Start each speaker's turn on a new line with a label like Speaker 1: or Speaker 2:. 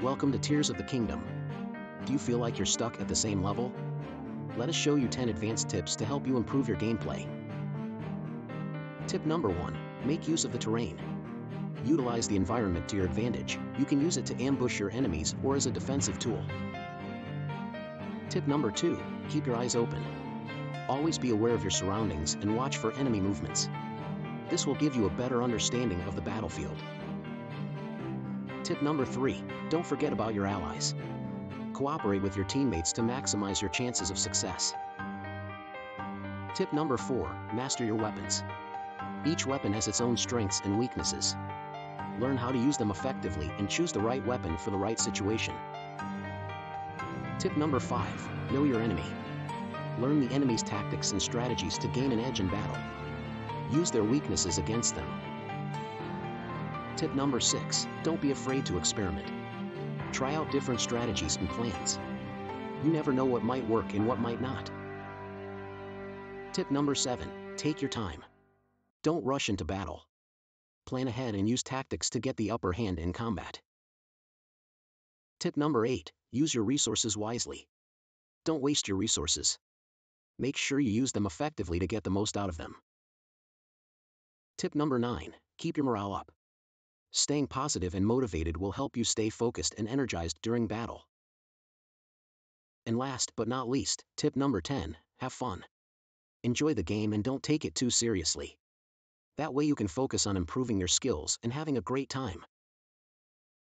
Speaker 1: Welcome to Tears of the Kingdom. Do you feel like you're stuck at the same level? Let us show you 10 advanced tips to help you improve your gameplay. Tip number 1. Make use of the terrain. Utilize the environment to your advantage. You can use it to ambush your enemies or as a defensive tool. Tip number 2. Keep your eyes open. Always be aware of your surroundings and watch for enemy movements. This will give you a better understanding of the battlefield. Tip number 3. Don't forget about your allies. Cooperate with your teammates to maximize your chances of success. Tip number 4. Master your weapons. Each weapon has its own strengths and weaknesses. Learn how to use them effectively and choose the right weapon for the right situation. Tip number 5. Know your enemy. Learn the enemy's tactics and strategies to gain an edge in battle. Use their weaknesses against them. Tip number 6. Don't be afraid to experiment. Try out different strategies and plans. You never know what might work and what might not. Tip number 7. Take your time. Don't rush into battle. Plan ahead and use tactics to get the upper hand in combat. Tip number 8. Use your resources wisely. Don't waste your resources. Make sure you use them effectively to get the most out of them. Tip number 9. Keep your morale up. Staying positive and motivated will help you stay focused and energized during battle. And last but not least, tip number 10 have fun. Enjoy the game and don't take it too seriously. That way you can focus on improving your skills and having a great time.